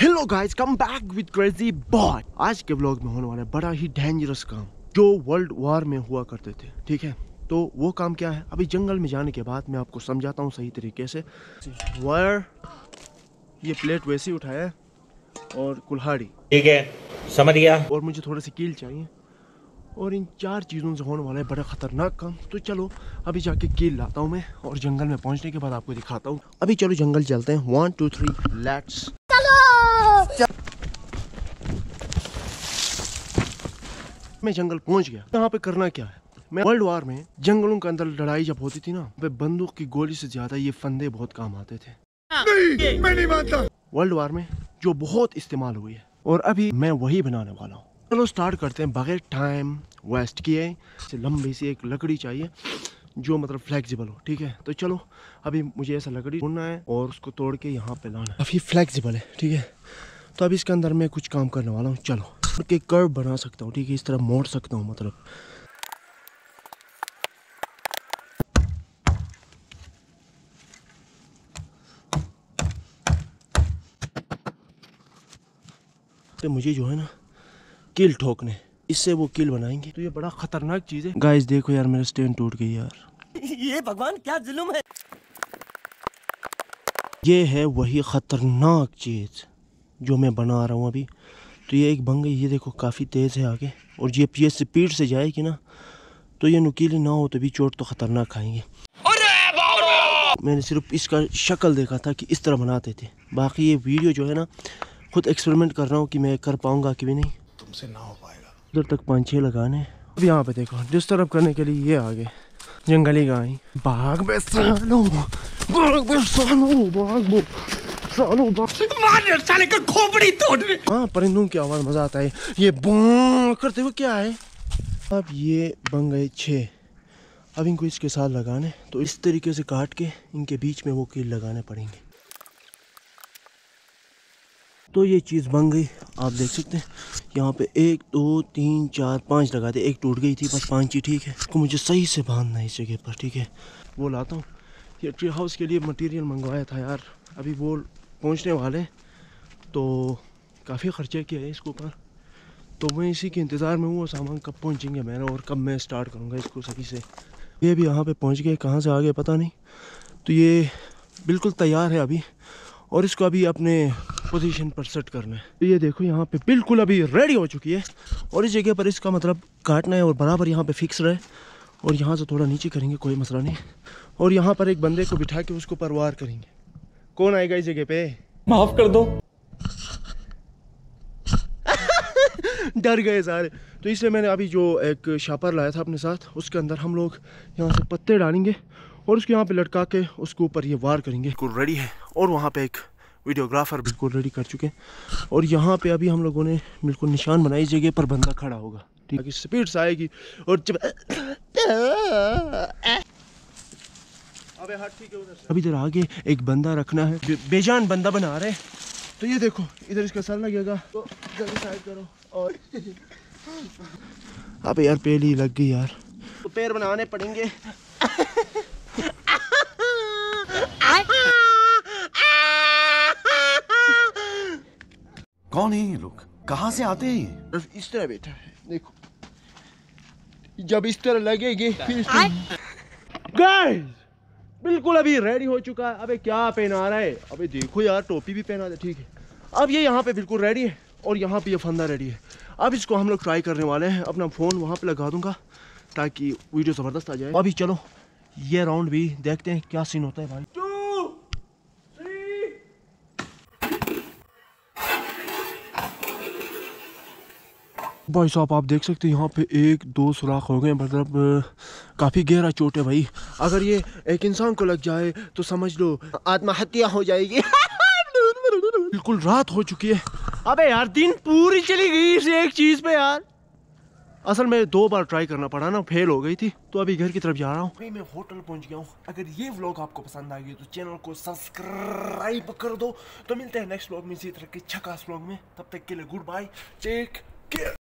Hello guys come back with crazy boy आज के blog में होने वाला है बड़ा ही डेंजरस काम जो वर्ल्ड वॉर में हुआ करते थे ठीक है? तो वो काम क्या है? अभी जंगल में जाने के बाद मैं आपको समझाता हूँ सही तरीके से। वायर ये प्लेट वैसे ही उठाया और कुल्हाड़ी। ठीक है समझ गया। और मुझे थोड़े से कील चाहिए। और इन चार चीज़ों से होने वाला है बड़ा ख़तरनाक काम। तो चलो अभी जाके कील लाता हूँ मैं और जंगल में पहुँचने के बाद आपको दिखाता हूँ। अभी चलो जंगल चलते हैं। वन टू थ्री लेट्स मैं जंगल पहुँच गया। यहाँ पे करना क्या है? मैं वर्ल्ड वार में जंगलों के अंदर लड़ाई जब होती थी ना वे बंदूक की गोली से ज़्यादा ये फंदे बहुत काम आते थे। नहीं, मैं नहीं मानता। वर्ल्ड वार में जो बहुत इस्तेमाल हुई है और अभी मैं वही बनाने वाला हूँ। चलो स्टार्ट करते हैं। बगैर टाइम वेस्ट किए लंबी सी एक लकड़ी चाहिए। जो मतलब फ्लेक्सिबल हो, ठीक है? तो चलो, अभी मुझे ऐसा लकड़ी ढूंढना है और उसको तोड़ के यहाँ पे लाना है। काफ़ी फ्लेक्सिबल है, ठीक है? तो अभी इसके अंदर मैं कुछ काम करने वाला हूँ, चलो। के कर्व बना सकता हूँ, ठीक है? इस तरह मोड़ सकता हूँ मतलब। तो मुझे जो है ना, किल ठोकने, इससे वो किल बनाएँगे। तो ये बड़ा खतरनाक चीज़ है। गाइस देखो यार, मेरा स्टैंड टूट गई यार। ये भगवान क्या जुल्म है? ये है वही खतरनाक चीज़ जो मैं बना रहा हूँ अभी। तो ये एक बन गई ये देखो काफ़ी तेज़ है आगे। और ये पी स्पीड से जाएगी ना तो ये नुकीली ना हो तो भी चोट तो ख़तरनाक खाएँगे मैंने सिर्फ़ इसका शक्ल देखा था कि इस तरह बनाते थे। बाकी ये वीडियो जो है ना खुद एक्सपेरिमेंट कर रहा हूँ कि मैं कर पाऊँगा कि भी नहीं। तुमसे ना हो पाएगा। उधर तक पाँच छः लगाने अब यहाँ पे देखो डिस्टर्ब करने के लिए ये आगे। जंगली गाय। बाघ में सालो बाघ में सालो बाघ में सालो बाघ साले का खोपड़ी तोड़ हाँ परिंदों की आवाज़ मज़ा आता है। ये बों करते हुए क्या है? अब ये बन गए छः। अब इनको इसके साथ लगाने तो इस तरीके से काट के इनके बीच में वो कील लगाने पड़ेंगे। तो ये चीज़ बन गई। आप देख सकते हैं यहाँ पे एक, दो, तीन, चार, पाँच लगा दे। एक टूट गई थी, बस पाँच ही ठीक है। इसको मुझे सही से बांधना है इस जगह पर, ठीक है? वो लाता हूँ। ये ट्री हाउस के लिए मटेरियल मंगवाया था यार। अभी वो पहुँचने वाले तो काफ़ी ख़र्चे किए हैं इसके ऊपर। तो मैं इसी के इंतज़ार में हूँ सामान कब पहुँचेंगे मैंने, और कब मैं स्टार्ट करूँगा इसको सही से। ये भी यहाँ पे पहुँच गए, कहाँ से आ गए पता नहीं। तो ये बिल्कुल तैयार है अभी। और इसको अभी अपने पोजीशन पर सेट करना है। तो ये देखो यहाँ पे बिल्कुल अभी रेडी हो चुकी है। और इस जगह पर इसका मतलब काटना है और बराबर यहाँ पे फिक्स रहे और यहाँ से थोड़ा नीचे करेंगे कोई मसला नहीं। और यहाँ पर एक बंदे को बिठा के उसको परवार करेंगे। कौन आएगा इस जगह पे? माफ़ कर दो। डर गए सारे। तो इसलिए मैंने अभी जो एक शापर लाया था अपने साथ उसके अंदर हम लोग यहाँ से पत्ते डालेंगे। और उसके यहाँ पे लटका के उसके ऊपर ये वार करेंगे। बिल्कुल रेडी है। और वहाँ पे एक वीडियोग्राफर बिल्कुल रेडी कर चुके हैं। और यहाँ पे अभी हम लोगों ने बिल्कुल निशान बनाई जगह पर बंदा खड़ा होगा। ठीक है। स्पीड से आएगी और जब अबे हाँ ठीक है उधर अभी इधर आगे एक बंदा रखना है। बेजान बंदा बना रहे तो ये देखो इधर इसका सर लगेगा। तो जल्दी साइड करो और अबे यार पहली लग गई यार। तो पैर बनाने पड़ेंगे। कौन है ये लोग? कहाँ से आते हैं ये? इस तरह बैठा है देखो। जब इस तरह लगेगी फिर गाइस बिल्कुल अभी रेडी हो चुका है। अबे क्या पहना रहा है? अबे देखो यार टोपी भी पहना दे ठीक है। अब ये यहाँ पे बिल्कुल रेडी है और यहाँ पे ये फंदा रेडी है। अब इसको हम लोग ट्राई करने वाले हैं। अपना फ़ोन वहाँ पे लगा दूँगा ताकि वीडियो ज़बरदस्त आ जाए। अभी चलो ये राउंड भी देखते हैं क्या सीन होता है भाई। भाई साहब, आप देख सकते हैं, यहाँ पे एक, दो सुराख हो गए मतलब काफ़ी गहरा चोट है भाई। अगर ये एक इंसान को लग जाए तो समझ लो, आत्महत्या हो जाएगी। बिल्कुल, रात हो चुकी है। अबे यार, दिन पूरी चली गई इस एक चीज़ पे यार। असल में दो बार ट्राई करना पड़ा ना, फेल हो गई थी तो अभी घर की तरफ़ जा रहा हूँ। मैं होटल पहुँच गया हूँ। अगर ये व्लॉग आपको पसंद आ गया तो चैनल को सब्सक्राइब कर दो। तो मिलते हैं नेक्स्ट व्लॉग में, इसी तरह के छकास व्लॉग में। तब तक के लिए गुड बाय टेक केयर